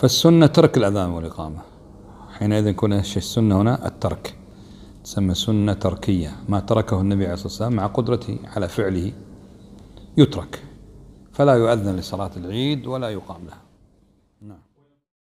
فالسنة ترك الأذان والإقامة. حينئذ يكون السنة هنا؟ الترك. تسمى سنة تركية. ما تركه النبي عليه الصلاة والسلام مع قدرته على فعله. يترك. فلا يؤذن لصلاة العيد ولا يقام لها. نعم.